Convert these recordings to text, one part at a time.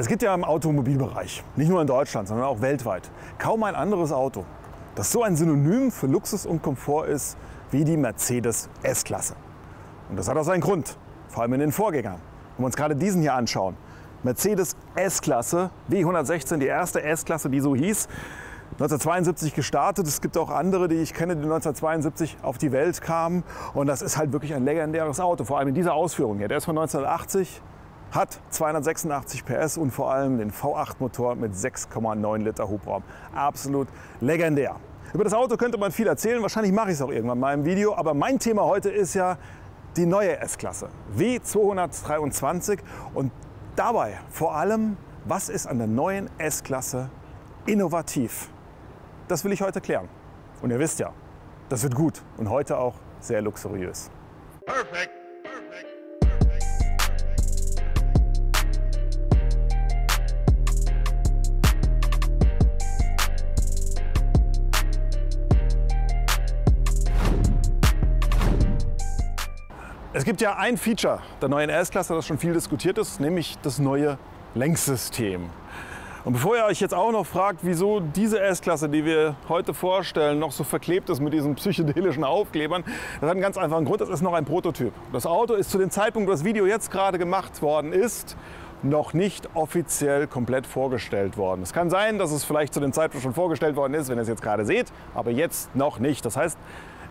Es gibt ja im Automobilbereich, nicht nur in Deutschland, sondern auch weltweit, kaum ein anderes Auto, das so ein Synonym für Luxus und Komfort ist wie die Mercedes S-Klasse. Und das hat auch seinen Grund, vor allem in den Vorgängern. Wenn wir uns gerade diesen hier anschauen, Mercedes S-Klasse, W116, die erste S-Klasse, die so hieß, 1972 gestartet. Es gibt auch andere, die ich kenne, die 1972 auf die Welt kamen. Und das ist halt wirklich ein legendäres Auto, vor allem in dieser Ausführung hier. Der ist von 1980, hat 286 PS und vor allem den V8-Motor mit 6,9 Liter Hubraum. Absolut legendär. Über das Auto könnte man viel erzählen, wahrscheinlich mache ich es auch irgendwann mal im Video, aber mein Thema heute ist ja die neue S-Klasse, W223 und dabei vor allem, was ist an der neuen S-Klasse innovativ? Das will ich heute klären. Und ihr wisst ja, das wird gut und heute auch sehr luxuriös. Perfect. Es gibt ja ein Feature der neuen S-Klasse, das schon viel diskutiert ist, nämlich das neue Lenksystem. Und bevor ihr euch jetzt auch noch fragt, wieso diese S-Klasse, die wir heute vorstellen, noch so verklebt ist mit diesen psychedelischen Aufklebern, das hat einen ganz einfachen Grund, das ist noch ein Prototyp. Das Auto ist zu dem Zeitpunkt, wo das Video jetzt gerade gemacht worden ist, noch nicht offiziell komplett vorgestellt worden. Es kann sein, dass es vielleicht zu dem Zeitpunkt schon vorgestellt worden ist, wenn ihr es jetzt gerade seht, aber jetzt noch nicht. Das heißt,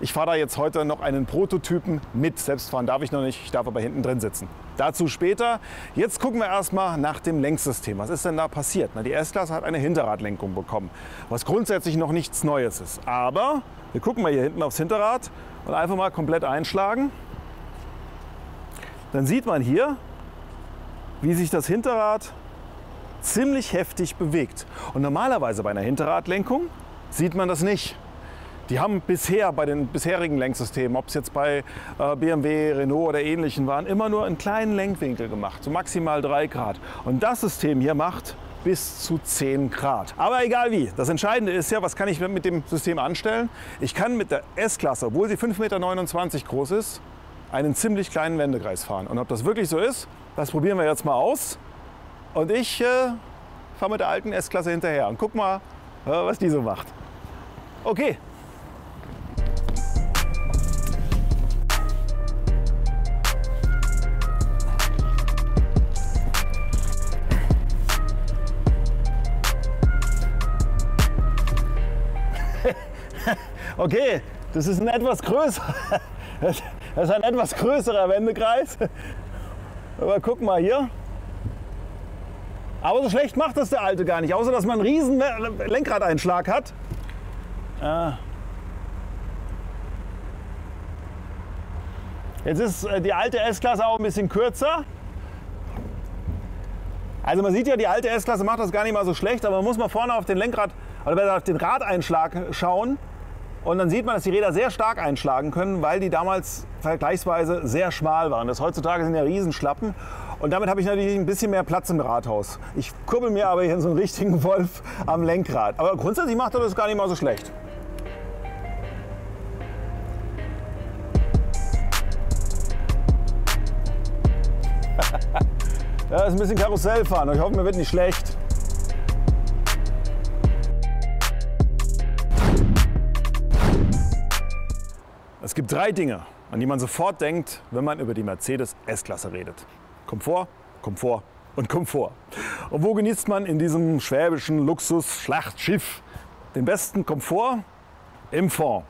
ich fahre da jetzt heute noch einen Prototypen mit. Selbst fahren darf ich noch nicht, ich darf aber hinten drin sitzen. Dazu später. Jetzt gucken wir erstmal nach dem Lenksystem. Was ist denn da passiert? Na, die S-Klasse hat eine Hinterradlenkung bekommen, was grundsätzlich noch nichts Neues ist. Aber wir gucken mal hier hinten aufs Hinterrad und einfach mal komplett einschlagen. Dann sieht man hier, wie sich das Hinterrad ziemlich heftig bewegt. Und normalerweise bei einer Hinterradlenkung sieht man das nicht. Die haben bisher bei den bisherigen Lenksystemen, ob es jetzt bei äh, BMW, Renault oder ähnlichen waren, immer nur einen kleinen Lenkwinkel gemacht, so maximal 3 Grad. Und das System hier macht bis zu 10 Grad. Aber egal wie, das Entscheidende ist ja, was kann ich mit dem System anstellen? Ich kann mit der S-Klasse, obwohl sie 5,29 Meter groß ist, einen ziemlich kleinen Wendekreis fahren. Und ob das wirklich so ist, das probieren wir jetzt mal aus. Und ich äh, fahre mit der alten S-Klasse hinterher und guck mal, äh, was die so macht. Okay, Okay, das ist ein etwas größer, das ist ein etwas größerer Wendekreis. Aber guck mal hier. Aber so schlecht macht das der alte gar nicht, außer dass man einen riesen Lenkradeinschlag hat. Jetzt ist äh, die alte S-Klasse auch ein bisschen kürzer. Also man sieht ja, die alte S-Klasse macht das gar nicht mal so schlecht, aber man muss mal vorne auf den Lenkrad oder auf den Radeinschlag schauen. Und dann sieht man, dass die Räder sehr stark einschlagen können, weil die damals vergleichsweise sehr schmal waren. Das heutzutage sind ja Riesenschlappen. Und damit habe ich natürlich ein bisschen mehr Platz im Rathaus. Ich kurbel mir aber hier so einen richtigen Wolf am Lenkrad. Aber grundsätzlich macht er das gar nicht mal so schlecht. ja, ist ein bisschen Karussell fahren. Ich hoffe, mir wird nicht schlecht. Es gibt drei Dinge, an die man sofort denkt, wenn man über die Mercedes S-Klasse redet. Komfort, Komfort und Komfort. Und wo genießt man in diesem schwäbischen Luxus-Schlachtschiff den besten Komfort? Im Fond.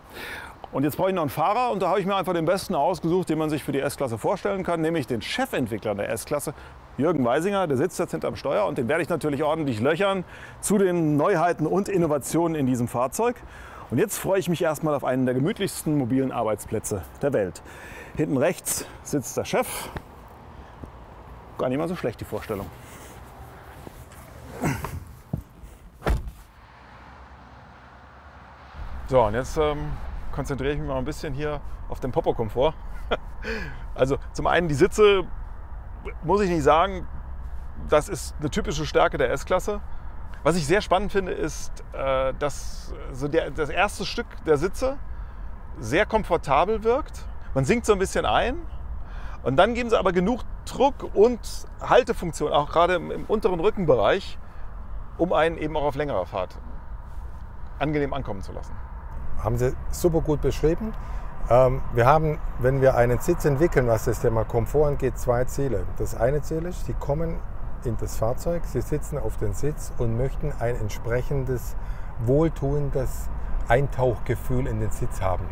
Und jetzt brauche ich noch einen Fahrer und da habe ich mir einfach den besten ausgesucht, den man sich für die S-Klasse vorstellen kann, nämlich den Chefentwickler der S-Klasse, Jürgen Weisinger. Der sitzt jetzt hinterm Steuer und den werde ich natürlich ordentlich löchern zu den Neuheiten und Innovationen in diesem Fahrzeug. Und jetzt freue ich mich erstmal auf einen der gemütlichsten mobilen Arbeitsplätze der Welt. Hinten rechts sitzt der Chef. Gar nicht mal so schlecht die Vorstellung. So, und jetzt ähm, konzentriere ich mich mal ein bisschen hier auf den Popo-Komfort. also zum einen die Sitze, muss ich nicht sagen, das ist eine typische Stärke der S-Klasse. Was ich sehr spannend finde, ist, äh, dass so der, das erste Stück der Sitze sehr komfortabel wirkt. Man sinkt so ein bisschen ein, Und dann geben sie aber genug Druck und Haltefunktion, auch gerade im, im unteren Rückenbereich, um einen eben auch auf längerer Fahrt angenehm ankommen zu lassen. Haben Sie super gut beschrieben. Ähm, wir haben, wenn wir einen Sitz entwickeln, was das Thema Komfort angeht, zwei Ziele. Das eine Ziel ist, Sie kommen in das Fahrzeug, Sie sitzen auf den Sitz und möchten ein entsprechendes, wohltuendes Eintauchgefühl in den Sitz haben.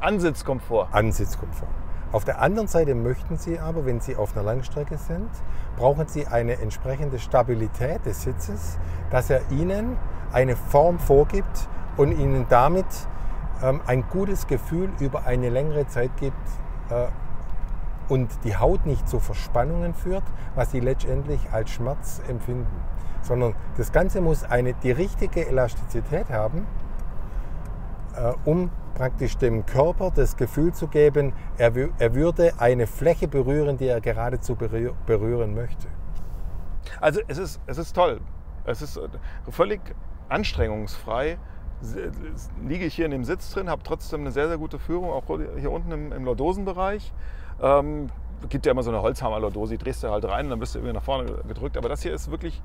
Ansitzkomfort. Ansitzkomfort. Auf der anderen Seite möchten Sie aber, wenn Sie auf einer Langstrecke sind, brauchen Sie eine entsprechende Stabilität des Sitzes, dass er Ihnen eine Form vorgibt und Ihnen damit ähm, ein gutes Gefühl über eine längere Zeit gibt äh, und die Haut nicht zu Verspannungen führt, was Sie letztendlich als Schmerz empfinden. Sondern das Ganze muss eine, die richtige Elastizität haben, äh, um praktisch dem Körper das Gefühl zu geben, er, er würde eine Fläche berühren, die er geradezu berühren möchte. Also es ist, es ist toll. Es ist völlig anstrengungsfrei liege ich hier in dem Sitz drin, habe trotzdem eine sehr, sehr gute Führung, auch hier unten im, im Lordosenbereich. Ähm, gibt ja immer so eine Holzhammer-Lordose, drehst du halt rein und dann bist du irgendwie nach vorne gedrückt. Aber das hier ist wirklich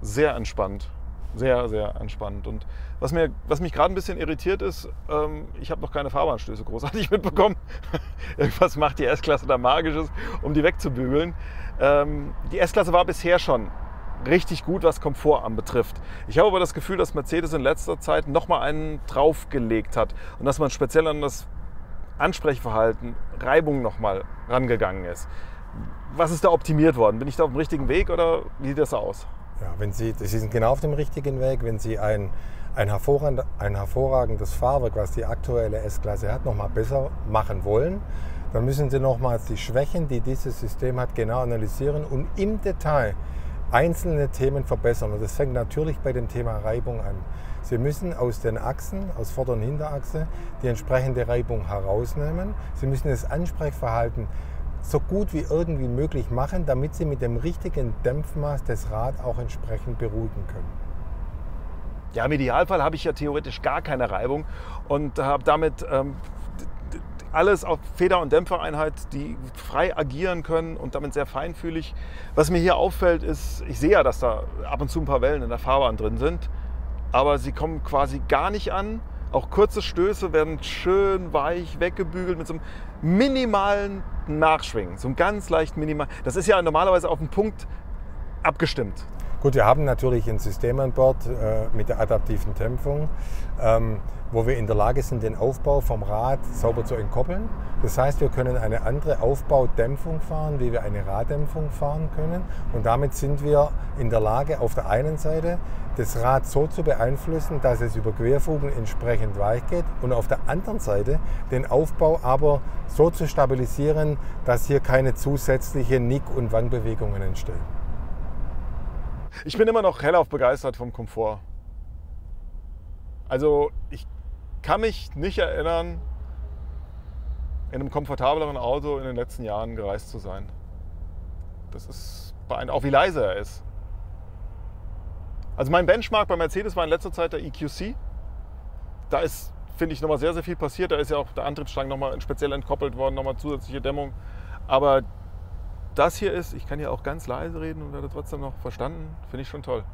sehr entspannt. Sehr, sehr entspannt. Und was, mir, was mich gerade ein bisschen irritiert ist, ähm, ich habe noch keine Fahrbahnstöße großartig mitbekommen. Irgendwas macht die S-Klasse da Magisches, um die wegzubügeln. Ähm, die S-Klasse war bisher schon richtig gut, was Komfort anbetrifft. Ich habe aber das Gefühl, dass Mercedes in letzter Zeit nochmal einen draufgelegt hat und dass man speziell an das Ansprechverhalten, Reibung nochmal rangegangen ist. Was ist da optimiert worden? Bin ich da auf dem richtigen Weg oder wie sieht das aus? Ja, wenn Sie, Sie sind genau auf dem richtigen Weg, wenn Sie ein, ein, hervorragend, ein hervorragendes Fahrwerk, was die aktuelle S-Klasse hat, nochmal besser machen wollen, dann müssen Sie nochmals die Schwächen, die dieses System hat, genau analysieren und im Detail einzelne Themen verbessern. Und das fängt natürlich bei dem Thema Reibung an. Sie müssen aus den Achsen, aus Vorder- und Hinterachse, die entsprechende Reibung herausnehmen. Sie müssen das Ansprechverhalten so gut wie irgendwie möglich machen, damit Sie mit dem richtigen Dämpfmaß das Rad auch entsprechend beruhigen können. Ja, im Idealfall habe ich ja theoretisch gar keine Reibung und habe damit ähm, alles auf Feder- und Dämpfereinheit, die frei agieren können und damit sehr feinfühlig. Was mir hier auffällt, ist, ich sehe ja, dass da ab und zu ein paar Wellen in der Fahrbahn drin sind, aber sie kommen quasi gar nicht an. Auch kurze Stöße werden schön weich weggebügelt mit so einem minimalen Nachschwingen, so einem ganz leicht minimal. Das ist ja normalerweise auf den Punkt abgestimmt. Gut, wir haben natürlich ein System an Bord äh, mit der adaptiven Dämpfung. Ähm, wo wir in der Lage sind, den Aufbau vom Rad sauber zu entkoppeln. Das heißt, wir können eine andere Aufbaudämpfung fahren, wie wir eine Raddämpfung fahren können. Und damit sind wir in der Lage, auf der einen Seite das Rad so zu beeinflussen, dass es über Querfugen entsprechend weich geht und auf der anderen Seite den Aufbau aber so zu stabilisieren, dass hier keine zusätzlichen Nick- und Wangbewegungen entstehen. Ich bin immer noch hellauf begeistert vom Komfort. Also ich kann mich nicht erinnern, in einem komfortableren Auto in den letzten Jahren gereist zu sein. Das ist beeindruckend, auch wie leise er ist. Also mein Benchmark bei Mercedes war in letzter Zeit der EQC. Da ist, finde ich, nochmal sehr, sehr viel passiert. Da ist ja auch der Antriebsstrang nochmal speziell entkoppelt worden, nochmal zusätzliche Dämmung. Aber das hier ist, ich kann hier auch ganz leise reden und werde trotzdem noch verstanden, finde ich schon toll.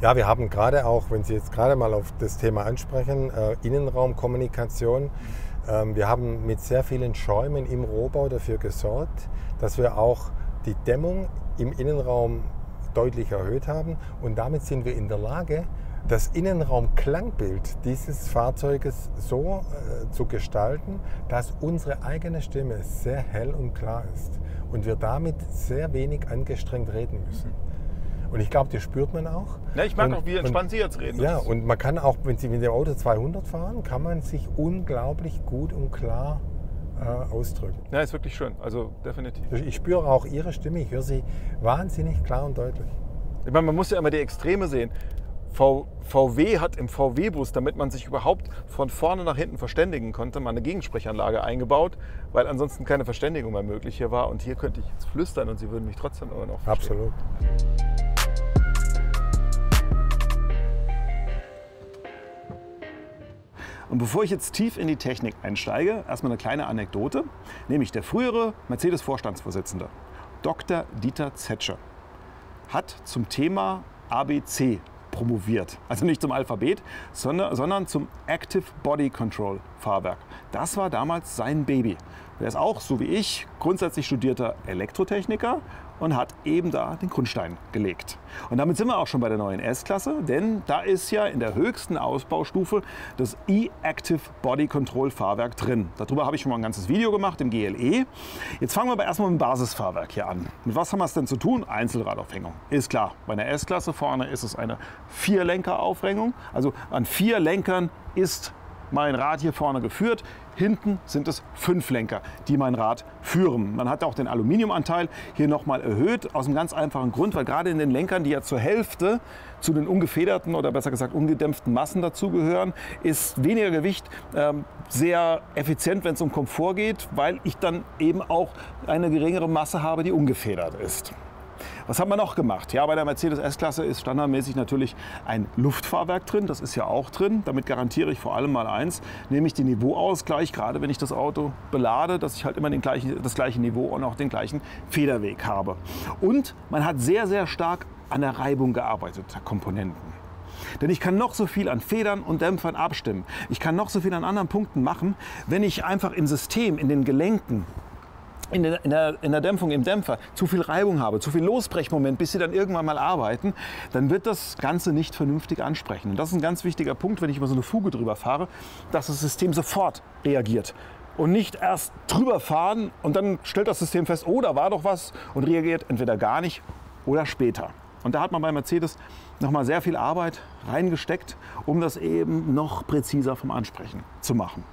Ja, wir haben gerade auch, wenn Sie jetzt gerade mal auf das Thema ansprechen, äh, Innenraumkommunikation. Ähm, wir haben mit sehr vielen Schäumen im Rohbau dafür gesorgt, dass wir auch die Dämmung im Innenraum deutlich erhöht haben und damit sind wir in der Lage, das Innenraumklangbild dieses Fahrzeuges so äh, zu gestalten, dass unsere eigene Stimme sehr hell und klar ist und wir damit sehr wenig angestrengt reden müssen. Und ich glaube, das spürt man auch. Ja, ich mag und, auch, wie entspannt und, Sie jetzt reden. Ja, und man kann auch, wenn Sie mit dem Auto 200 fahren, kann man sich unglaublich gut und klar äh, ausdrücken. Ja, ist wirklich schön. Also definitiv. Ich spüre auch Ihre Stimme. Ich höre sie wahnsinnig klar und deutlich. Ich meine, man muss ja immer die Extreme sehen. V, VW hat im VW-Bus, damit man sich überhaupt von vorne nach hinten verständigen konnte, mal eine Gegensprechanlage eingebaut, weil ansonsten keine Verständigung mehr möglich hier war. Und hier könnte ich jetzt flüstern und Sie würden mich trotzdem immer noch verstehen. Absolut. Und bevor ich jetzt tief in die Technik einsteige, erstmal eine kleine Anekdote, nämlich der frühere Mercedes-Vorstandsvorsitzende, Dr. Dieter Zetsche, hat zum Thema ABC promoviert. Also nicht zum Alphabet, sondern, sondern zum Active Body Control Fahrwerk. Das war damals sein Baby. Er ist auch, so wie ich, grundsätzlich studierter Elektrotechniker und hat eben da den Grundstein gelegt. Und damit sind wir auch schon bei der neuen S-Klasse, denn da ist ja in der höchsten Ausbaustufe das E-Active Body Control Fahrwerk drin. Darüber habe ich schon mal ein ganzes Video gemacht im GLE. Jetzt fangen wir aber erstmal mit dem Basisfahrwerk hier an. Mit was haben wir es denn zu tun? Einzelradaufhängung. Ist klar, bei einer S-Klasse vorne ist es eine Vierlenkeraufhängung. Also an vier Lenkern ist mein Rad hier vorne geführt. Hinten sind es fünf Lenker, die mein Rad führen. Man hat auch den Aluminiumanteil hier nochmal erhöht, aus einem ganz einfachen Grund, weil gerade in den Lenkern, die ja zur Hälfte zu den ungefederten oder besser gesagt ungedämpften Massen dazugehören, ist weniger Gewicht ähm, sehr effizient, wenn es um Komfort geht, weil ich dann eben auch eine geringere Masse habe, die ungefedert ist. Was haben wir noch gemacht? Ja, bei der Mercedes S-Klasse ist standardmäßig natürlich ein Luftfahrwerk drin. Das ist ja auch drin. Damit garantiere ich vor allem mal eins, nämlich den Niveauausgleich, gerade wenn ich das Auto belade, dass ich halt immer den gleichen, das gleiche Niveau und auch den gleichen Federweg habe. Und man hat sehr, sehr stark an der Reibung gearbeitet, der Komponenten. Denn ich kann noch so viel an Federn und Dämpfern abstimmen. Ich kann noch so viel an anderen Punkten machen, wenn ich einfach im System, in den Gelenken in der, in, der, in der, Dämpfung, im Dämpfer, zu viel Reibung habe, zu viel Losbrechmoment, bis sie dann irgendwann mal arbeiten, dann wird das Ganze nicht vernünftig ansprechen. Und das ist ein ganz wichtiger Punkt, wenn ich über so eine Fuge drüber fahre, dass das System sofort reagiert. Und nicht erst drüber fahren und dann stellt das System fest, oh, da war doch was und reagiert entweder gar nicht oder später. Und da hat man bei Mercedes nochmal sehr viel Arbeit reingesteckt, um das eben noch präziser vom Ansprechen zu machen.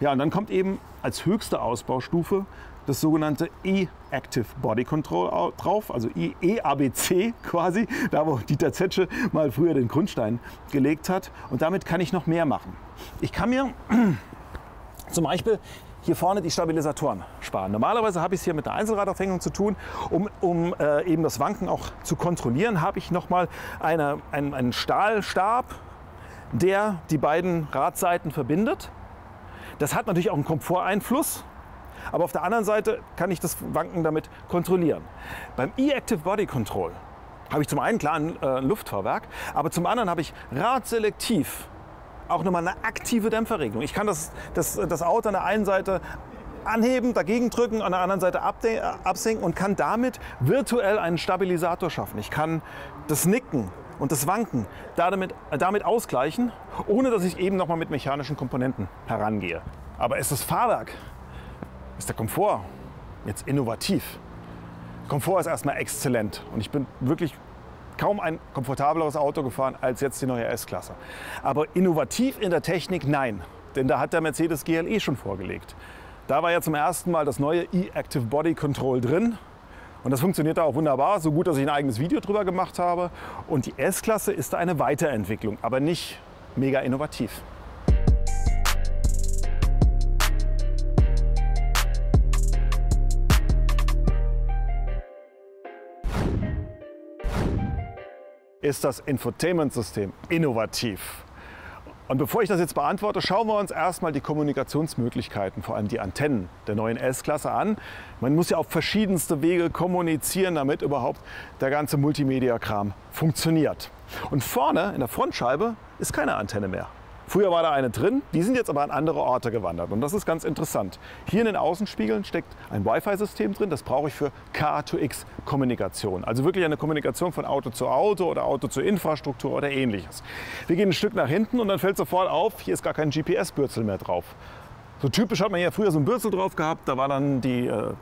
Ja, und dann kommt eben als höchste Ausbaustufe das sogenannte E-Active Body Control drauf, also EABC quasi, da wo Dieter Zetsche mal früher den Grundstein gelegt hat. Und damit kann ich noch mehr machen. Ich kann mir zum Beispiel hier vorne die Stabilisatoren sparen. Normalerweise habe ich es hier mit einer Einzelradaufhängung zu tun. Um, um äh, eben das Wanken auch zu kontrollieren, habe ich nochmal eine, einen, einen Stahlstab, der die beiden Radseiten verbindet. Das hat natürlich auch einen Komforteinfluss. Aber auf der anderen Seite kann ich das Wanken damit kontrollieren. Beim E-Active Body Control habe ich zum einen klar ein äh, Luftfahrwerk, aber zum anderen habe ich radselektiv auch nochmal eine aktive Dämpferregelung. Ich kann das, das, das Auto an der einen Seite anheben, dagegen drücken, an der anderen Seite absenken und kann damit virtuell einen Stabilisator schaffen. Ich kann das Nicken und das Wanken damit, damit ausgleichen, ohne dass ich eben nochmal mit mechanischen Komponenten herangehe. Aber ist das Fahrwerk ist der Komfort jetzt innovativ. Komfort ist erstmal exzellent und ich bin wirklich kaum ein komfortableres Auto gefahren als jetzt die neue S-Klasse. Aber innovativ in der Technik nein, denn da hat der Mercedes GLE schon vorgelegt. Da war ja zum ersten Mal das neue E-Active Body Control drin und das funktioniert da auch wunderbar, so gut, dass ich ein eigenes Video drüber gemacht habe. Und die S-Klasse ist da eine Weiterentwicklung, aber nicht mega innovativ. Ist das Infotainment-System innovativ? Und bevor ich das jetzt beantworte, schauen wir uns erstmal die Kommunikationsmöglichkeiten, vor allem die Antennen der neuen S-Klasse an. Man muss ja auf verschiedenste Wege kommunizieren, damit überhaupt der ganze Multimedia-Kram funktioniert. Und vorne in der Frontscheibe ist keine Antenne mehr. Früher war da eine drin, die sind jetzt aber an andere Orte gewandert und das ist ganz interessant. Hier in den Außenspiegeln steckt ein Wi-Fi-System drin, das brauche ich für K2X-Kommunikation. Also wirklich eine Kommunikation von Auto zu Auto oder Auto zu Infrastruktur oder ähnliches. Wir gehen ein Stück nach hinten und dann fällt sofort auf, hier ist gar kein GPS-Bürzel mehr drauf. So typisch hat man ja früher so ein Bürzel drauf gehabt, da war dann die äh,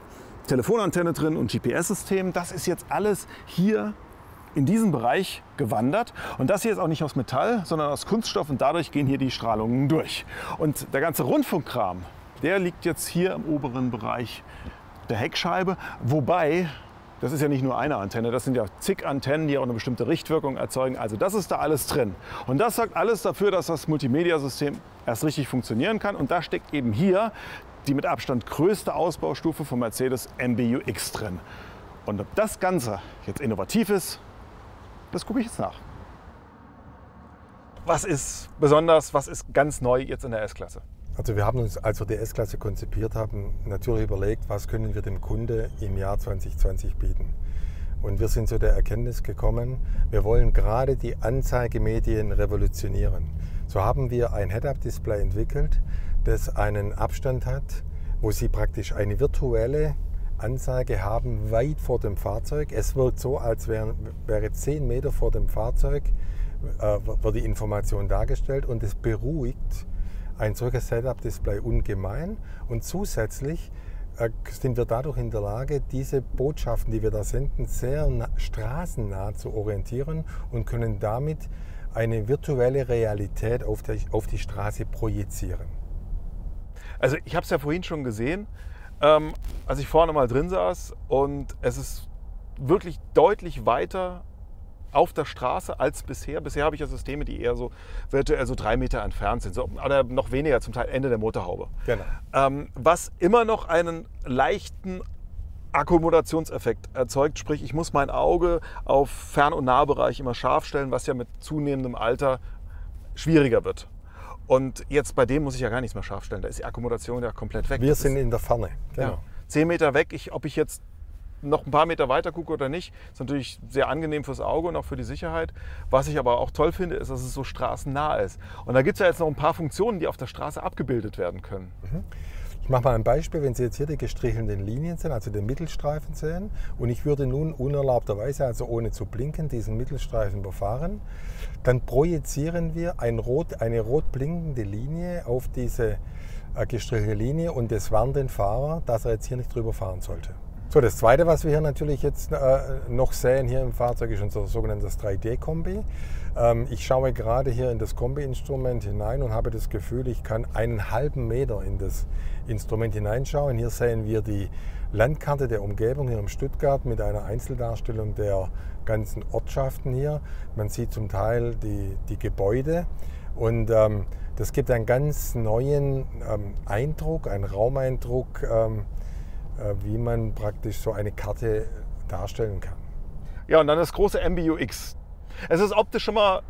Telefonantenne drin und GPS-System. Das ist jetzt alles hier in diesen Bereich gewandert. Und das hier ist auch nicht aus Metall, sondern aus Kunststoff und dadurch gehen hier die Strahlungen durch. Und der ganze Rundfunkkram, der liegt jetzt hier im oberen Bereich der Heckscheibe, wobei das ist ja nicht nur eine Antenne, das sind ja zig Antennen, die auch eine bestimmte Richtwirkung erzeugen. Also das ist da alles drin. Und das sorgt alles dafür, dass das Multimedia-System erst richtig funktionieren kann. Und da steckt eben hier die mit Abstand größte Ausbaustufe von Mercedes MBUX drin. Und ob das Ganze jetzt innovativ ist, das gucke ich jetzt nach. Was ist besonders, was ist ganz neu jetzt in der S-Klasse? Also wir haben uns, als wir die S-Klasse konzipiert haben, natürlich überlegt, was können wir dem Kunde im Jahr 2020 bieten. Und wir sind zu der Erkenntnis gekommen, wir wollen gerade die Anzeigemedien revolutionieren. So haben wir ein Head-Up-Display entwickelt, das einen Abstand hat, wo Sie praktisch eine virtuelle Anzeige haben weit vor dem Fahrzeug. Es wirkt so, als wäre, wäre 10 Meter vor dem Fahrzeug äh, wird die Information dargestellt und es beruhigt ein solches Setup-Display ungemein. Und zusätzlich äh, sind wir dadurch in der Lage, diese Botschaften, die wir da senden, sehr straßennah zu orientieren und können damit eine virtuelle Realität auf die, auf die Straße projizieren. Also ich habe es ja vorhin schon gesehen, ähm, als ich vorne mal drin saß und es ist wirklich deutlich weiter auf der Straße als bisher. Bisher habe ich ja Systeme, die eher so virtuell so drei Meter entfernt sind, so, oder noch weniger, zum Teil Ende der Motorhaube. Genau. Ähm, was immer noch einen leichten Akkommodationseffekt erzeugt, sprich ich muss mein Auge auf Fern- und Nahbereich immer scharf stellen, was ja mit zunehmendem Alter schwieriger wird. Und jetzt bei dem muss ich ja gar nichts mehr scharf stellen, da ist die Akkommodation ja komplett weg. Wir Das sind ist, in der Ferne. Genau. ja, zehn Meter weg, ich, ob ich jetzt noch ein paar Meter weiter gucke oder nicht, ist natürlich sehr angenehm fürs Auge und auch für die Sicherheit. Was ich aber auch toll finde, ist, dass es so straßennah ist. Und da gibt es ja jetzt noch ein paar Funktionen, die auf der Straße abgebildet werden können. Ich mache mal ein Beispiel, wenn Sie jetzt hier die gestrichelten Linien sehen, also den Mittelstreifen sehen, und ich würde nun unerlaubterweise, also ohne zu blinken, diesen Mittelstreifen befahren, dann projizieren wir ein rot, eine rot blinkende Linie auf diese äh, gestrichelte Linie und das warnt den Fahrer, dass er jetzt hier nicht drüber fahren sollte. So, das zweite, was wir hier natürlich jetzt äh, noch sehen hier im Fahrzeug, ist unser sogenanntes 3D-Kombi. Ähm, ich schaue gerade hier in das Kombi-Instrument hinein und habe das Gefühl, ich kann einen halben Meter in das Instrument hineinschauen. Hier sehen wir die Landkarte der Umgebung hier in Stuttgart mit einer Einzeldarstellung der ganzen Ortschaften hier. Man sieht zum Teil die, die Gebäude und ähm, das gibt einen ganz neuen ähm, Eindruck, einen Raumeindruck, ähm, äh, wie man praktisch so eine Karte darstellen kann. Ja, und dann das große MBUX. Es ist optisch schon mal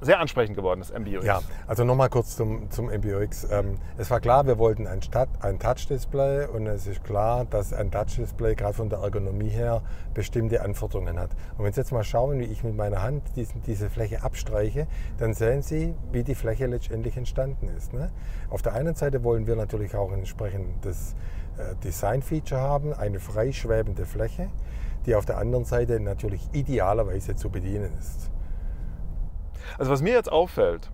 sehr ansprechend geworden, das MBUX. Ja, also nochmal kurz zum, zum MBUX. Ähm, es war klar, wir wollten ein, Stadt, ein Touch-Display und es ist klar, dass ein Touch-Display gerade von der Ergonomie her bestimmte Anforderungen hat. Und wenn Sie jetzt mal schauen, wie ich mit meiner Hand diesen, diese Fläche abstreiche, dann sehen Sie, wie die Fläche letztendlich entstanden ist. Ne? Auf der einen Seite wollen wir natürlich auch ein entsprechendes äh, Design-Feature haben, eine freischwebende Fläche, die auf der anderen Seite natürlich idealerweise zu bedienen ist. Also was mir jetzt auffällt,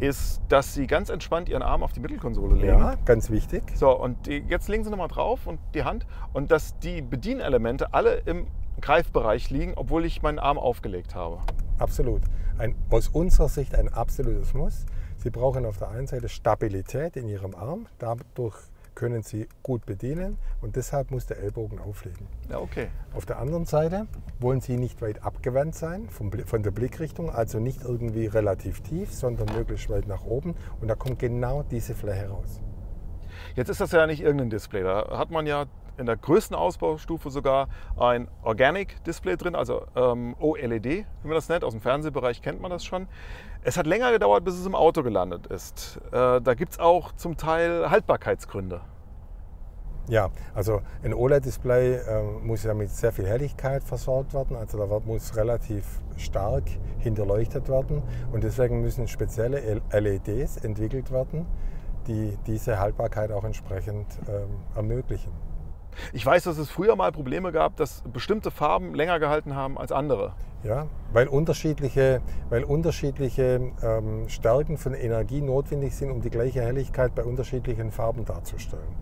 ist, dass Sie ganz entspannt Ihren Arm auf die Mittelkonsole legen. Ja, ganz wichtig. So, und die, jetzt legen Sie nochmal drauf und die Hand und dass die Bedienelemente alle im Greifbereich liegen, obwohl ich meinen Arm aufgelegt habe. Absolut. Ein, aus unserer Sicht ein absolutes Muss. Sie brauchen auf der einen Seite Stabilität in Ihrem Arm. Dadurch können Sie gut bedienen und deshalb muss der Ellbogen auflegen. Ja, okay. Auf der anderen Seite wollen Sie nicht weit abgewandt sein vom, von der Blickrichtung, also nicht irgendwie relativ tief, sondern möglichst weit nach oben und da kommt genau diese Fläche raus. Jetzt ist das ja nicht irgendein Display. Da hat man ja in der größten Ausbaustufe sogar ein Organic Display drin, also ähm, OLED, wie man das nennt. Aus dem Fernsehbereich kennt man das schon. Es hat länger gedauert, bis es im Auto gelandet ist. Äh, da gibt es auch zum Teil Haltbarkeitsgründe. Ja, also ein OLED-Display äh, muss ja mit sehr viel Helligkeit versorgt werden, also da muss relativ stark hinterleuchtet werden und deswegen müssen spezielle LEDs entwickelt werden, die diese Haltbarkeit auch entsprechend ähm, ermöglichen. Ich weiß, dass es früher mal Probleme gab, dass bestimmte Farben länger gehalten haben als andere. Ja, weil unterschiedliche, weil unterschiedliche ähm, Stärken von Energie notwendig sind, um die gleiche Helligkeit bei unterschiedlichen Farben darzustellen.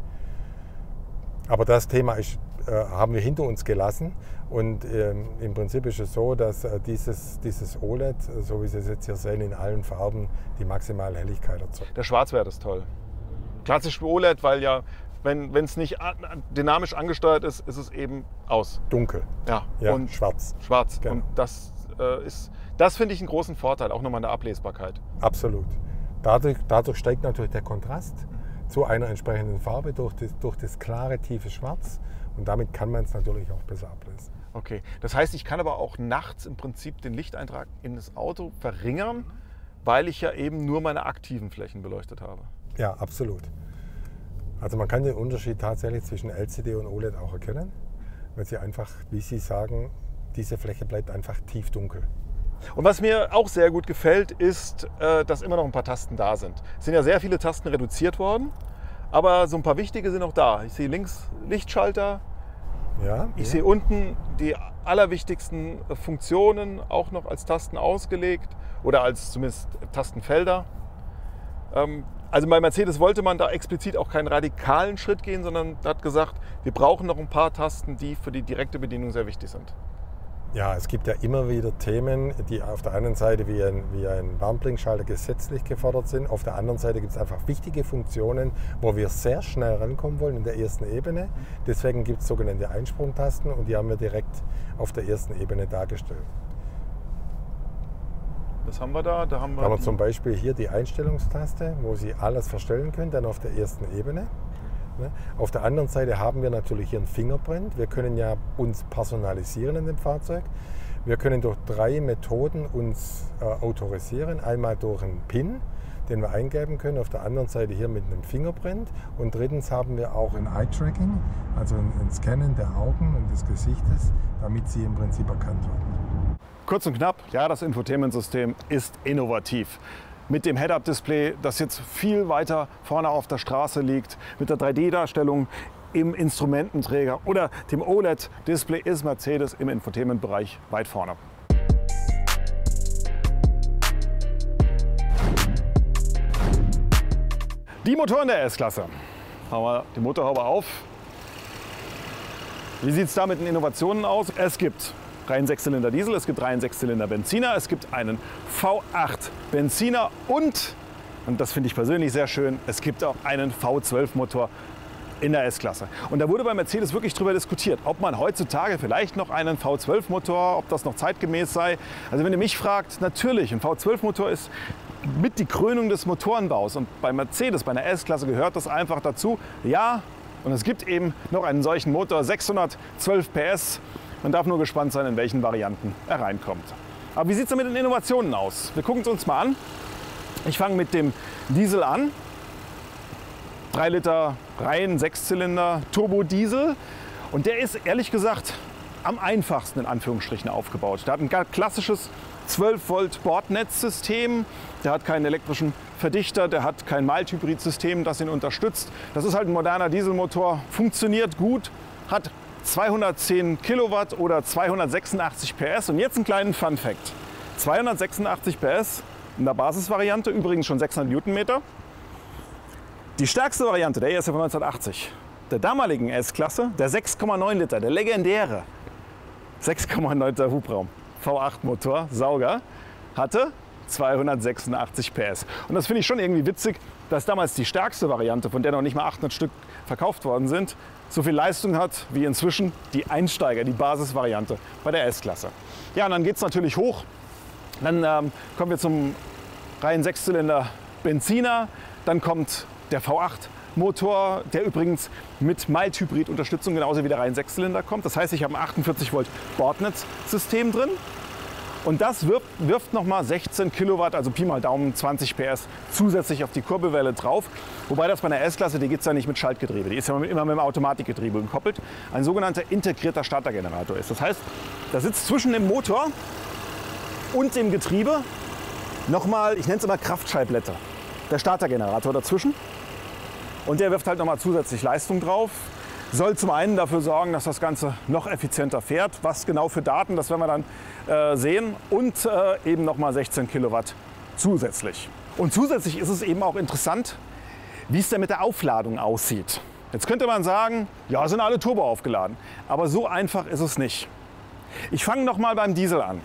Aber das Thema ist, äh, haben wir hinter uns gelassen und ähm, im Prinzip ist es so, dass äh, dieses, dieses OLED, so wie Sie es jetzt hier sehen, in allen Farben die maximale Helligkeit erzeugt. Der Schwarzwert ist toll. Klassisch OLED, weil ja, wenn es nicht dynamisch angesteuert ist, ist es eben aus. Dunkel, Ja, ja, und schwarz, schwarz. Genau. Und das äh, ist, das finde ich einen großen Vorteil, auch nochmal in der Ablesbarkeit. absolut. Dadurch, dadurch steigt natürlich der Kontrast zu einer entsprechenden Farbe durch das, durch das klare, tiefe Schwarz und damit kann man es natürlich auch besser ablesen. Okay. Das heißt, ich kann aber auch nachts im Prinzip den Lichteintrag in das Auto verringern, weil ich ja eben nur meine aktiven Flächen beleuchtet habe. Ja, absolut. Also man kann den Unterschied tatsächlich zwischen LCD und OLED auch erkennen, weil sie einfach, wie Sie sagen, diese Fläche bleibt einfach tiefdunkel. Und was mir auch sehr gut gefällt, ist, äh, dass immer noch ein paar Tasten da sind. Es sind ja sehr viele Tasten reduziert worden, aber so ein paar wichtige sind noch da. Ich sehe links Lichtschalter, Ja, ich ja. sehe unten die allerwichtigsten Funktionen auch noch als Tasten ausgelegt oder als zumindest Tastenfelder. Also bei Mercedes wollte man da explizit auch keinen radikalen Schritt gehen, sondern hat gesagt, wir brauchen noch ein paar Tasten, die für die direkte Bedienung sehr wichtig sind. Ja, es gibt ja immer wieder Themen, die auf der einen Seite wie ein, wie ein Warnblinkschalter gesetzlich gefordert sind. Auf der anderen Seite gibt es einfach wichtige Funktionen, wo wir sehr schnell rankommen wollen in der ersten Ebene. Deswegen gibt es sogenannte Einsprungtasten und die haben wir direkt auf der ersten Ebene dargestellt. Was haben wir da? Da haben wir, die- zum Beispiel hier die Einstellungstaste, wo Sie alles verstellen können, dann auf der ersten Ebene. Ne? Auf der anderen Seite haben wir natürlich hier ein Fingerprint. Wir können ja uns personalisieren in dem Fahrzeug. Wir können durch drei Methoden uns äh, autorisieren. Einmal durch einen PIN, den wir eingeben können. Auf der anderen Seite hier mit einem Fingerprint. Und drittens haben wir auch ein Eye-Tracking, also ein, ein Scannen der Augen und des Gesichtes, damit sie im Prinzip erkannt werden. Kurz und knapp, ja, das Infotainment-System ist innovativ. Mit dem Head-Up-Display, das jetzt viel weiter vorne auf der Straße liegt, mit der 3D-Darstellung im Instrumententräger oder dem OLED-Display ist Mercedes im Infotainment-Bereich weit vorne. Die Motoren der S-Klasse. Machen wir die Motorhaube auf. Wie sieht es da mit den Innovationen aus? Es gibt rein 6-Zylinder Diesel, es gibt rein 6-Zylinder Benziner, es gibt einen V8 Benziner und, und das finde ich persönlich sehr schön, es gibt auch einen V12 Motor in der S-Klasse. Und da wurde bei Mercedes wirklich darüber diskutiert, ob man heutzutage vielleicht noch einen V12-Motor, ob das noch zeitgemäß sei. Also wenn ihr mich fragt, natürlich, ein V12-Motor ist mit die Krönung des Motorenbaus. Und bei Mercedes, bei einer S-Klasse gehört das einfach dazu. Ja, und es gibt eben noch einen solchen Motor, 612 PS. Man darf nur gespannt sein, in welchen Varianten er reinkommt. Aber wie sieht es denn mit den Innovationen aus? Wir gucken es uns mal an. Ich fange mit dem Diesel an. 3 Liter Reihen, Sechszylinder, Turbo-Diesel. Und der ist ehrlich gesagt am einfachsten in Anführungsstrichen aufgebaut. Der hat ein klassisches 12 Volt Bordnetzsystem. Der hat keinen elektrischen Verdichter, der hat kein Mild-Hybrid-System, das ihn unterstützt. Das ist halt ein moderner Dieselmotor, funktioniert gut, hat 210 Kilowatt oder 286 PS. Und jetzt einen kleinen Fun Fact. 286 PS in der Basisvariante, übrigens schon 600 Newtonmeter. Die stärkste Variante, der von 1980, der damaligen S-Klasse, der 6,9 Liter, der legendäre 6,9 Liter Hubraum V8-Motor, Sauger, hatte 286 PS. Und das finde ich schon irgendwie witzig, dass damals die stärkste Variante, von der noch nicht mal 800 Stück verkauft worden sind, so viel Leistung hat wie inzwischen die Einsteiger, die Basisvariante bei der S-Klasse. Ja, und dann geht es natürlich hoch. Dann ähm, kommen wir zum reinen Sechszylinder Benziner. Dann kommt der V8 Motor, der übrigens mit Mild-Hybrid-Unterstützung genauso wie der rein Sechszylinder kommt. Das heißt, ich habe ein 48 Volt Bordnetzsystem drin. Und das wirft, wirft nochmal 16 Kilowatt, also Pi mal Daumen 20 PS zusätzlich auf die Kurbelwelle drauf. Wobei das bei einer S-Klasse, die geht es ja nicht mit Schaltgetriebe, die ist ja immer mit dem Automatikgetriebe gekoppelt. Ein sogenannter integrierter Startergenerator ist. Das heißt, da sitzt zwischen dem Motor und dem Getriebe nochmal, ich nenne es immer Kraftscheiblette, der Startergenerator dazwischen. Und der wirft halt nochmal zusätzlich Leistung drauf. Soll zum einen dafür sorgen, dass das Ganze noch effizienter fährt. Was genau für Daten, das werden wir dann äh, sehen. Und äh, eben nochmal 16 Kilowatt zusätzlich. Und zusätzlich ist es eben auch interessant, wie es denn mit der Aufladung aussieht. Jetzt könnte man sagen, ja, sind alle Turbo aufgeladen. Aber so einfach ist es nicht. Ich fange nochmal beim Diesel an.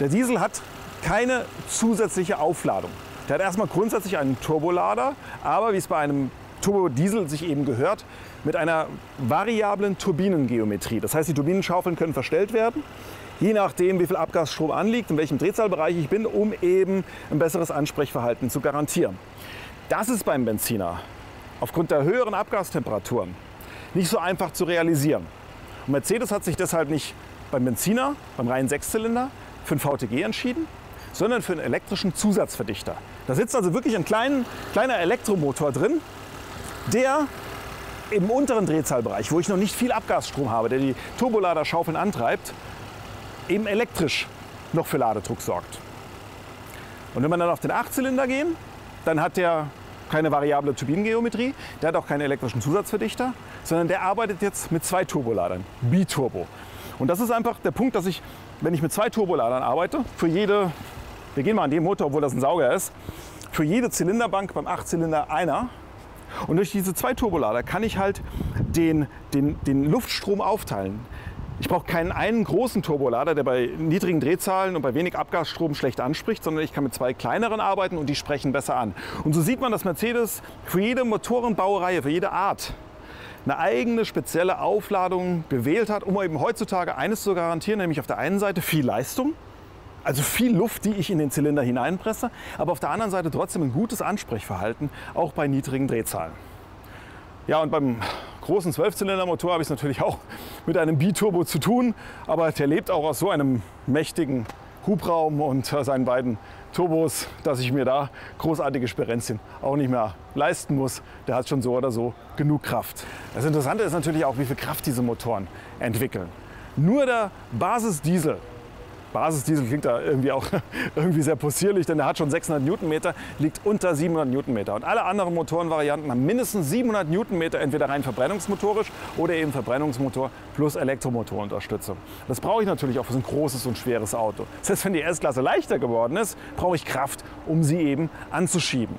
Der Diesel hat keine zusätzliche Aufladung. Der hat erstmal grundsätzlich einen Turbolader, aber wie es bei einem Turbo-Diesel sich eben gehört, mit einer variablen Turbinengeometrie. Das heißt, die Turbinenschaufeln können verstellt werden, je nachdem, wie viel Abgasstrom anliegt, in welchem Drehzahlbereich ich bin, um eben ein besseres Ansprechverhalten zu garantieren. Das ist beim Benziner aufgrund der höheren Abgastemperaturen nicht so einfach zu realisieren. Und Mercedes hat sich deshalb nicht beim Benziner, beim reinen Sechszylinder, für ein VTG entschieden, sondern für einen elektrischen Zusatzverdichter. Da sitzt also wirklich ein klein, kleiner Elektromotor drin, der im unteren Drehzahlbereich, wo ich noch nicht viel Abgasstrom habe, der die Turboladerschaufeln antreibt, eben elektrisch noch für Ladedruck sorgt. Und wenn wir dann auf den Achtzylinder gehen, dann hat der keine variable Turbinengeometrie, der hat auch keinen elektrischen Zusatzverdichter, sondern der arbeitet jetzt mit zwei Turboladern, Biturbo. Und das ist einfach der Punkt, dass ich, wenn ich mit zwei Turboladern arbeite, für jede, wir gehen mal an den Motor, obwohl das ein Sauger ist, für jede Zylinderbank beim Achtzylinder einer. Und durch diese zwei Turbolader kann ich halt den, den, den Luftstrom aufteilen. Ich brauche keinen einen großen Turbolader, der bei niedrigen Drehzahlen und bei wenig Abgasstrom schlecht anspricht, sondern ich kann mit zwei kleineren arbeiten und die sprechen besser an. Und so sieht man, dass Mercedes für jede Motorenbaureihe, für jede Art eine eigene spezielle Aufladung gewählt hat, um eben heutzutage eines zu garantieren, nämlich auf der einen Seite viel Leistung, also viel Luft, die ich in den Zylinder hineinpresse, aber auf der anderen Seite trotzdem ein gutes Ansprechverhalten, auch bei niedrigen Drehzahlen. Ja, und beim großen Zwölfzylindermotor habe ich es natürlich auch mit einem Biturbo zu tun, aber der lebt auch aus so einem mächtigen Hubraum und seinen beiden Turbos, dass ich mir da großartige Sperenzien auch nicht mehr leisten muss. Der hat schon so oder so genug Kraft. Das Interessante ist natürlich auch, wie viel Kraft diese Motoren entwickeln. Nur der Basisdiesel Basisdiesel klingt da irgendwie auch irgendwie sehr possierlich, denn der hat schon 600 Newtonmeter, liegt unter 700 Newtonmeter. Und alle anderen Motorenvarianten haben mindestens 700 Newtonmeter, entweder rein verbrennungsmotorisch oder eben Verbrennungsmotor plus Elektromotorunterstützung. Das brauche ich natürlich auch für so ein großes und schweres Auto. Das heißt, wenn die S-Klasse leichter geworden ist, brauche ich Kraft, um sie eben anzuschieben.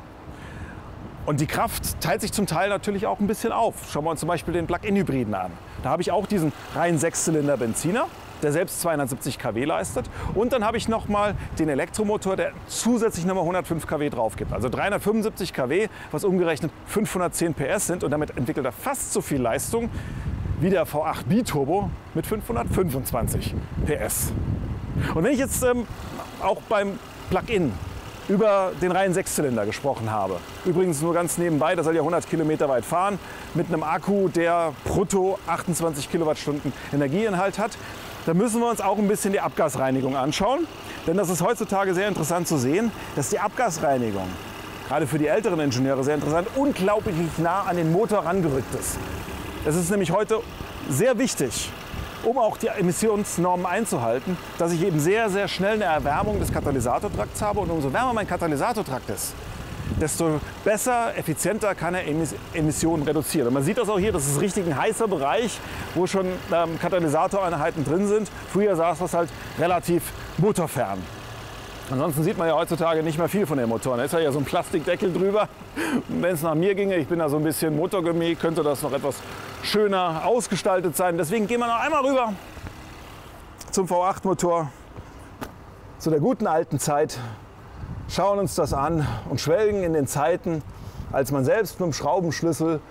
Und die Kraft teilt sich zum Teil natürlich auch ein bisschen auf. Schauen wir uns zum Beispiel den Plug-in-Hybriden an. Da habe ich auch diesen reinen Sechszylinder-Benziner der selbst 270 kW leistet. Und dann habe ich noch mal den Elektromotor, der zusätzlich nochmal 105 kW drauf gibt. Also 375 kW, was umgerechnet 510 PS sind. Und damit entwickelt er fast so viel Leistung wie der V8 Biturbo mit 525 PS. Und wenn ich jetzt ähm, auch beim Plug-in über den reinen Sechszylinder gesprochen habe. Übrigens nur ganz nebenbei, der soll ja 100 Kilometer weit fahren mit einem Akku, der brutto 28 Kilowattstunden Energieinhalt hat. Da müssen wir uns auch ein bisschen die Abgasreinigung anschauen. Denn das ist heutzutage sehr interessant zu sehen, dass die Abgasreinigung, gerade für die älteren Ingenieure sehr interessant, unglaublich nah an den Motor rangerückt ist. Es ist nämlich heute sehr wichtig, um auch die Emissionsnormen einzuhalten, dass ich eben sehr, sehr schnell eine Erwärmung des Katalysatortrakts habe. Und umso wärmer mein Katalysatortrakt ist, desto besser, effizienter kann er Emissionen reduzieren. Und man sieht das auch hier, das ist richtig ein heißer Bereich, wo schon ähm, Katalysatoreinheiten drin sind. Früher saß das halt relativ motorfern. Ansonsten sieht man ja heutzutage nicht mehr viel von den Motoren. Da ist ja so ein Plastikdeckel drüber. Wenn es nach mir ginge, ich bin da so ein bisschen Motorgemäh, könnte das noch etwas schöner ausgestaltet sein. Deswegen gehen wir noch einmal rüber zum V8-Motor, zu der guten alten Zeit, schauen uns das an und schwelgen in den Zeiten, als man selbst mit dem Schraubenschlüssel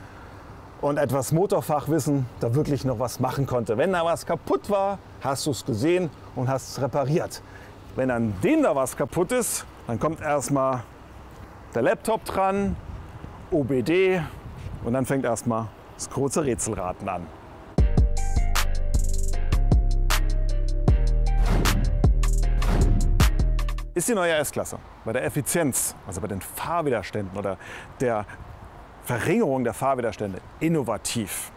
und etwas Motorfachwissen da wirklich noch was machen konnte. Wenn da was kaputt war, hast du es gesehen und hast es repariert. Wenn an dem da was kaputt ist, dann kommt erstmal der Laptop dran, OBD und dann fängt erstmal das kurze Rätselraten an. ist die neue S-Klasse bei der Effizienz, also bei den Fahrwiderständen oder der Verringerung der Fahrwiderstände innovativ.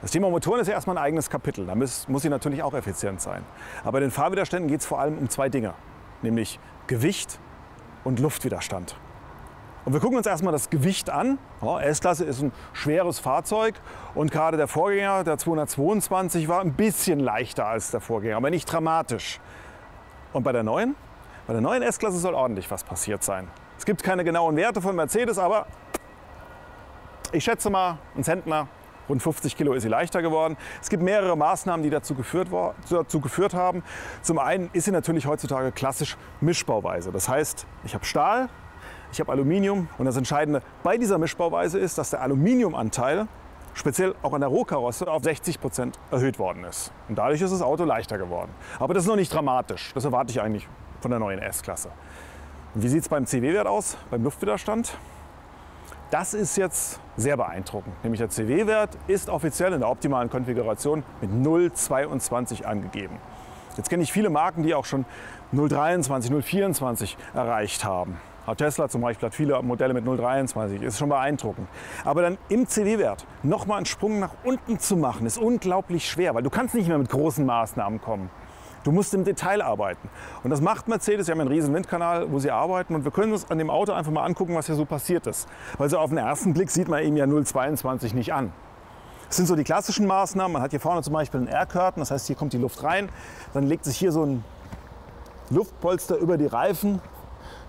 Das Thema Motoren ist ja erstmal ein eigenes Kapitel. Da muss, muss sie natürlich auch effizient sein. Aber bei den Fahrwiderständen geht es vor allem um zwei Dinge, nämlich Gewicht und Luftwiderstand. Und wir gucken uns erstmal das Gewicht an. Ja, S-Klasse ist ein schweres Fahrzeug und gerade der Vorgänger, der 222, war ein bisschen leichter als der Vorgänger, aber nicht dramatisch. Und bei der neuen bei der neuen S-Klasse soll ordentlich was passiert sein. Es gibt keine genauen Werte von Mercedes, aber ich schätze mal, ein Zentner, rund 50 Kilo ist sie leichter geworden. Es gibt mehrere Maßnahmen, die dazu geführt, dazu geführt haben. Zum einen ist sie natürlich heutzutage klassisch Mischbauweise. Das heißt, ich habe Stahl, ich habe Aluminium und das Entscheidende bei dieser Mischbauweise ist, dass der Aluminiumanteil speziell auch an der Rohkarosse auf 60 Prozent erhöht worden ist. Und dadurch ist das Auto leichter geworden. Aber das ist noch nicht dramatisch. Das erwarte ich eigentlich von der neuen S-Klasse. Wie sieht es beim CW-Wert aus, beim Luftwiderstand? Das ist jetzt sehr beeindruckend. Nämlich der CW-Wert ist offiziell in der optimalen Konfiguration mit 0,22 angegeben. Jetzt kenne ich viele Marken, die auch schon 0,23, 0,24 erreicht haben. Tesla zum Beispiel hat viele Modelle mit 0,23, ist schon beeindruckend. Aber dann im CW-Wert nochmal einen Sprung nach unten zu machen, ist unglaublich schwer, weil du kannst nicht mehr mit großen Maßnahmen kommen. Du musst im Detail arbeiten. Und das macht Mercedes. Sie haben einen riesen Windkanal, wo sie arbeiten. Und wir können uns an dem Auto einfach mal angucken, was hier so passiert ist. Weil so auf den ersten Blick sieht man eben ja 0,22 nicht an. Das sind so die klassischen Maßnahmen. Man hat hier vorne zum Beispiel einen Air Curtain, das heißt, hier kommt die Luft rein. Dann legt sich hier so ein Luftpolster über die Reifen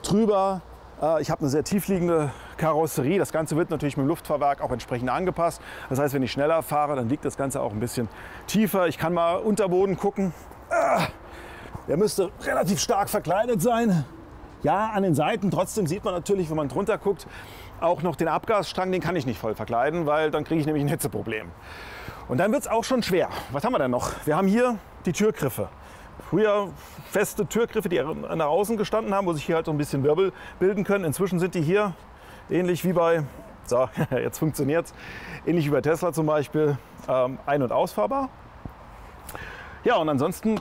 drüber. Äh, ich habe eine sehr tiefliegende Karosserie. Das Ganze wird natürlich mit dem Luftfahrwerk auch entsprechend angepasst. Das heißt, wenn ich schneller fahre, dann liegt das Ganze auch ein bisschen tiefer. Ich kann mal Unterboden gucken. Ah, der müsste relativ stark verkleidet sein. Ja, an den Seiten. Trotzdem sieht man natürlich, wenn man drunter guckt, auch noch den Abgasstrang. Den kann ich nicht voll verkleiden, weil dann kriege ich nämlich ein Hitzeproblem. Und dann wird es auch schon schwer. Was haben wir denn noch? Wir haben hier die Türgriffe. Früher feste Türgriffe, die nach außen gestanden haben, wo sich hier halt so ein bisschen Wirbel bilden können. Inzwischen sind die hier ähnlich wie bei, so, jetzt funktioniert ähnlich wie bei Tesla zum Beispiel, ähm, ein- und ausfahrbar. Ja, und ansonsten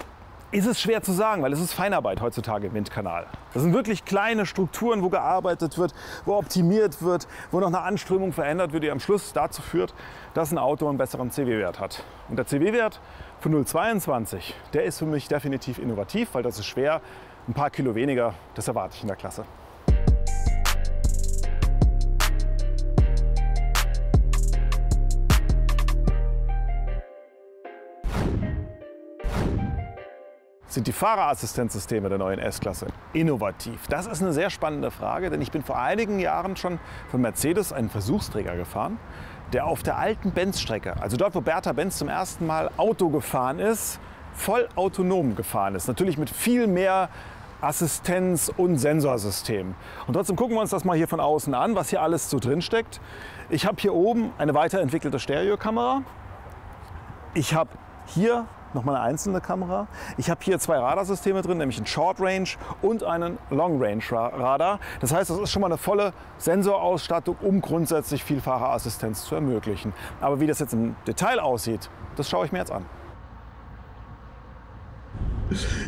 ist es schwer zu sagen, weil es ist Feinarbeit heutzutage im Windkanal. Das sind wirklich kleine Strukturen, wo gearbeitet wird, wo optimiert wird, wo noch eine Anströmung verändert wird, die am Schluss dazu führt, dass ein Auto einen besseren CW-Wert hat. Und der CW-Wert von 0,22, der ist für mich definitiv innovativ, weil das ist schwer. Ein paar Kilo weniger, das erwarte ich in der Klasse. Sind die Fahrerassistenzsysteme der neuen S-Klasse innovativ? Das ist eine sehr spannende Frage, denn ich bin vor einigen Jahren schon von Mercedes einen Versuchsträger gefahren, der auf der alten Benz-Strecke, also dort, wo Bertha Benz zum ersten Mal Auto gefahren ist, voll autonom gefahren ist. Natürlich mit viel mehr Assistenz- und Sensorsystem. Und trotzdem gucken wir uns das mal hier von außen an, was hier alles so drin steckt. Ich habe hier oben eine weiterentwickelte Stereokamera. Ich habe hier nochmal eine einzelne Kamera. Ich habe hier zwei Radarsysteme drin, nämlich ein Short Range und einen Long Range Radar. Das heißt, das ist schon mal eine volle Sensorausstattung, um grundsätzlich viel Fahrerassistenz zu ermöglichen. Aber wie das jetzt im Detail aussieht, das schaue ich mir jetzt an.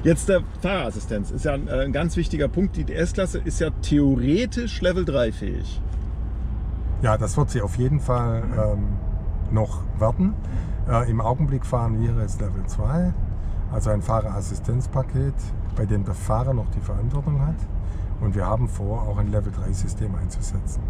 Jetzt der Fahrerassistenz ist ja ein, äh, ein ganz wichtiger Punkt. Die S-Klasse ist ja theoretisch Level 3 fähig. Ja, das wird sie auf jeden Fall ähm, noch werden. Äh, Im Augenblick fahren wir jetzt Level 2, also ein Fahrerassistenzpaket, bei dem der Fahrer noch die Verantwortung hat. Und wir haben vor, auch ein Level 3 System einzusetzen.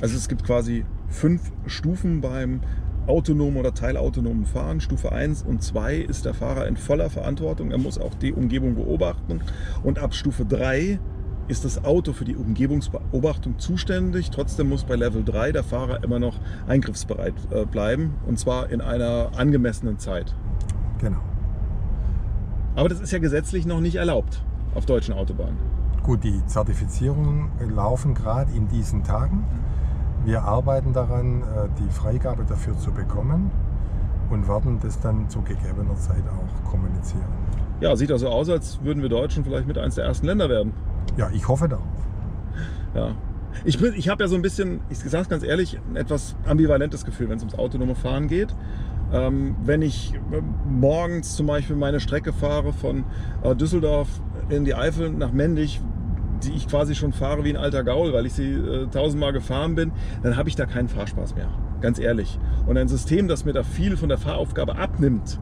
Also es gibt quasi fünf Stufen beim autonomen oder teilautonomen Fahren. Stufe 1 und 2 ist der Fahrer in voller Verantwortung. Er muss auch die Umgebung beobachten. Und ab Stufe 3 ist das Auto für die Umgebungsbeobachtung zuständig. Trotzdem muss bei Level 3 der Fahrer immer noch eingriffsbereit äh, bleiben. Und zwar in einer angemessenen Zeit. Genau. Aber das ist ja gesetzlich noch nicht erlaubt auf deutschen Autobahnen. Gut, die Zertifizierungen laufen gerade in diesen Tagen. Wir arbeiten daran, äh, die Freigabe dafür zu bekommen und werden das dann zu gegebener Zeit auch kommunizieren. Ja, sieht also aus, als würden wir Deutschen vielleicht mit eines der ersten Länder werden. Ja, ich hoffe darauf. Ja. Ich, ich habe ja so ein bisschen, ich sage es ganz ehrlich, ein etwas ambivalentes Gefühl, wenn es ums autonome Fahren geht. Ähm, wenn ich äh, morgens zum Beispiel meine Strecke fahre von äh, Düsseldorf in die Eifel nach Mendig, die ich quasi schon fahre wie ein alter Gaul, weil ich sie äh, tausendmal gefahren bin, dann habe ich da keinen Fahrspaß mehr. Ganz ehrlich. Und ein System, das mir da viel von der Fahraufgabe abnimmt,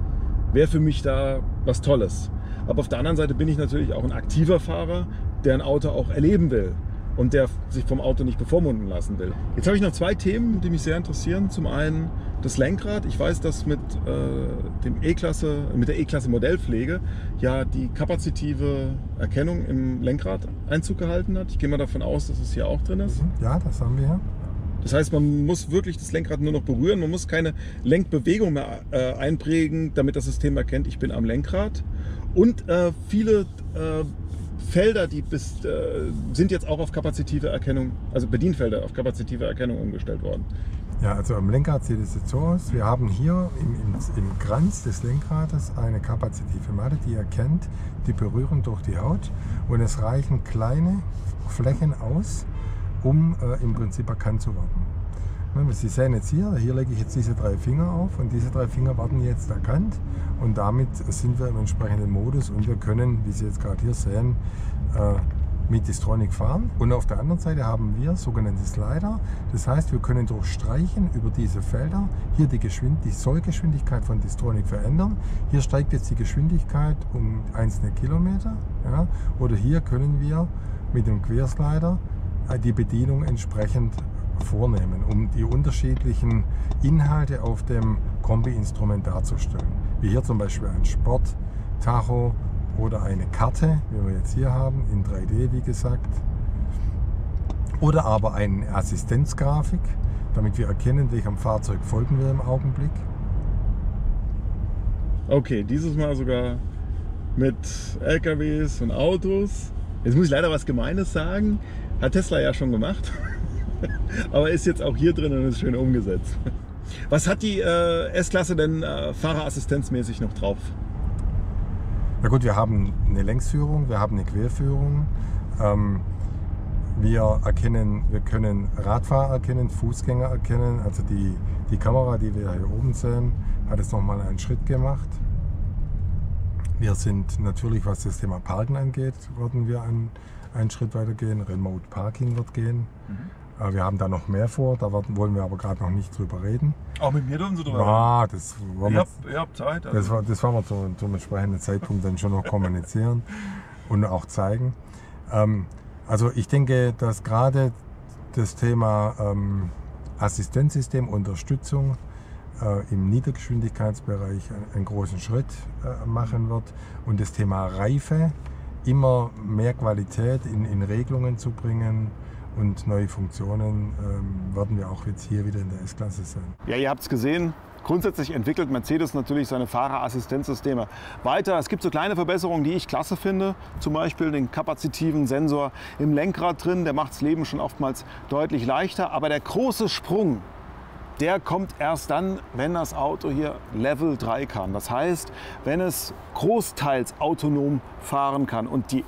wäre für mich da was Tolles. Aber auf der anderen Seite bin ich natürlich auch ein aktiver Fahrer, der ein Auto auch erleben will und der sich vom Auto nicht bevormunden lassen will. Jetzt habe ich noch zwei Themen, die mich sehr interessieren. Zum einen das Lenkrad. Ich weiß, dass mit, äh, dem E-Klasse, mit der E-Klasse Modellpflege ja die kapazitive Erkennung im Lenkrad Einzug gehalten hat. Ich gehe mal davon aus, dass es hier auch drin ist. Ja, das haben wir. Das heißt, man muss wirklich das Lenkrad nur noch berühren. Man muss keine Lenkbewegung mehr äh, einprägen, damit das System erkennt, ich bin am Lenkrad. Und äh, viele äh, Felder, die bis, äh, sind jetzt auch auf kapazitive Erkennung, also Bedienfelder auf kapazitive Erkennung umgestellt worden. Ja, also am Lenkrad sieht es jetzt so aus. Wir haben hier im, im, im Kranz des Lenkrades eine kapazitive Matte, die erkennt die Berührung durch die Haut. Und es reichen kleine Flächen aus, um äh, im Prinzip erkannt zu werden. Ne, Sie sehen jetzt hier, hier lege ich jetzt diese drei Finger auf und diese drei Finger werden jetzt erkannt und damit sind wir im entsprechenden Modus und wir können, wie Sie jetzt gerade hier sehen, äh, mit Distronic fahren. Und auf der anderen Seite haben wir sogenannte Slider. Das heißt, wir können durch Streichen über diese Felder hier die, Geschwind die Sollgeschwindigkeit von Distronic verändern. Hier steigt jetzt die Geschwindigkeit um einzelne Kilometer. Ja. Oder hier können wir mit dem Querslider äh, die Bedienung entsprechend vornehmen, um die unterschiedlichen Inhalte auf dem Kombi-Instrument darzustellen. Wie hier zum Beispiel ein Sport-Tacho oder eine Karte, wie wir jetzt hier haben, in 3D wie gesagt. Oder aber eine Assistenzgrafik, damit wir erkennen, welchem Fahrzeug folgen wir im Augenblick. Okay, dieses Mal sogar mit LKWs und Autos. Jetzt muss ich leider was Gemeines sagen. Hat Tesla ja schon gemacht. Aber ist jetzt auch hier drin und ist schön umgesetzt. Was hat die äh, S-Klasse denn äh, fahrerassistenzmäßig noch drauf? Na gut, wir haben eine Längsführung, wir haben eine Querführung. Ähm, wir erkennen, wir können Radfahrer erkennen, Fußgänger erkennen. Also die, die Kamera, die wir hier oben sehen, hat jetzt nochmal einen Schritt gemacht. Wir sind natürlich, was das Thema Parken angeht, werden wir einen, einen Schritt weiter gehen. Remote Parking wird gehen. Mhm. Äh, wir haben da noch mehr vor, da wollen wir aber gerade noch nicht drüber reden. Auch mit mir dürfen Sie drüber reden? Ja, das wollen wir, ihr habt Zeit. Also. Das, das wollen wir zu, zum entsprechenden Zeitpunkt dann schon noch kommunizieren und auch zeigen. Ähm, also ich denke, dass gerade das Thema ähm, Assistenzsystem, Unterstützung äh, im Niedergeschwindigkeitsbereich einen, einen großen Schritt äh, machen wird und das Thema Reife immer mehr Qualität in, in Regelungen zu bringen, und neue Funktionen ähm, werden wir auch jetzt hier wieder in der S-Klasse sehen. Ja, ihr habt es gesehen. Grundsätzlich entwickelt Mercedes natürlich seine Fahrerassistenzsysteme weiter. Es gibt so kleine Verbesserungen, die ich klasse finde. Zum Beispiel den kapazitiven Sensor im Lenkrad drin. Der macht das Leben schon oftmals deutlich leichter. Aber der große Sprung, der kommt erst dann, wenn das Auto hier Level 3 kann. Das heißt, wenn es großteils autonom fahren kann und die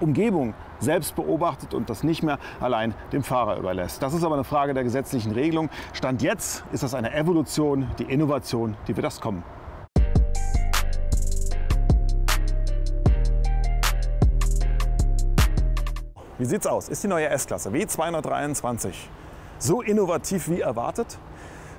Umgebung selbst beobachtet und das nicht mehr allein dem Fahrer überlässt. Das ist aber eine Frage der gesetzlichen Regelung. Stand jetzt ist das eine Evolution, die Innovation, die wird das kommen. Wie sieht's aus? Ist die neue S-Klasse W223 so innovativ wie erwartet?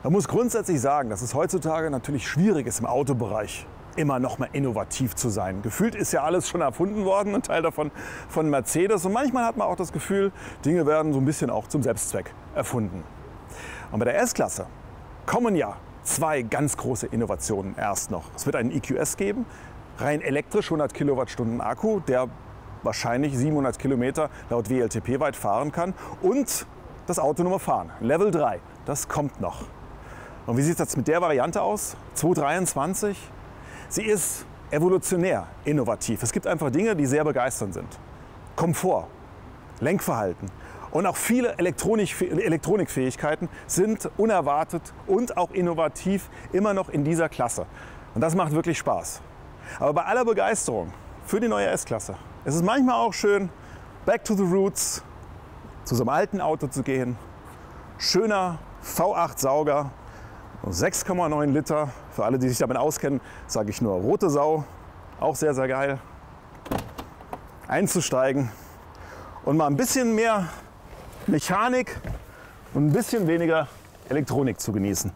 Man muss grundsätzlich sagen, dass es heutzutage natürlich schwierig ist im Autobereich immer noch mal innovativ zu sein. Gefühlt ist ja alles schon erfunden worden, ein Teil davon von Mercedes. Und manchmal hat man auch das Gefühl, Dinge werden so ein bisschen auch zum Selbstzweck erfunden. Und bei der S-Klasse kommen ja zwei ganz große Innovationen erst noch. Es wird einen EQS geben, rein elektrisch 100 Kilowattstunden Akku, der wahrscheinlich 700 Kilometer laut WLTP weit fahren kann und das autonome Fahren, Level 3, das kommt noch. Und wie sieht das mit der Variante aus? 223, Sie ist evolutionär innovativ. Es gibt einfach Dinge, die sehr begeisternd sind. Komfort, Lenkverhalten und auch viele Elektronik, Elektronikfähigkeiten sind unerwartet und auch innovativ immer noch in dieser Klasse. Und das macht wirklich Spaß. Aber bei aller Begeisterung für die neue S-Klasse ist es manchmal auch schön, back to the roots, zu so einem alten Auto zu gehen. Schöner V8-Sauger 6,9 Liter. Für alle, die sich damit auskennen, sage ich nur rote Sau. Auch sehr, sehr geil. Einzusteigen und mal ein bisschen mehr Mechanik und ein bisschen weniger Elektronik zu genießen.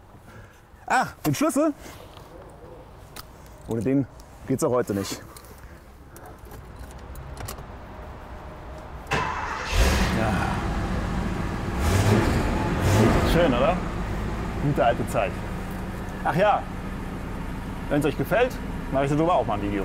Ah, den Schlüssel. Ohne den geht es auch heute nicht. Ja. Schön, oder? Gute alte Zeit. Ach ja, wenn es euch gefällt, mache ich darüber auch mal ein Video.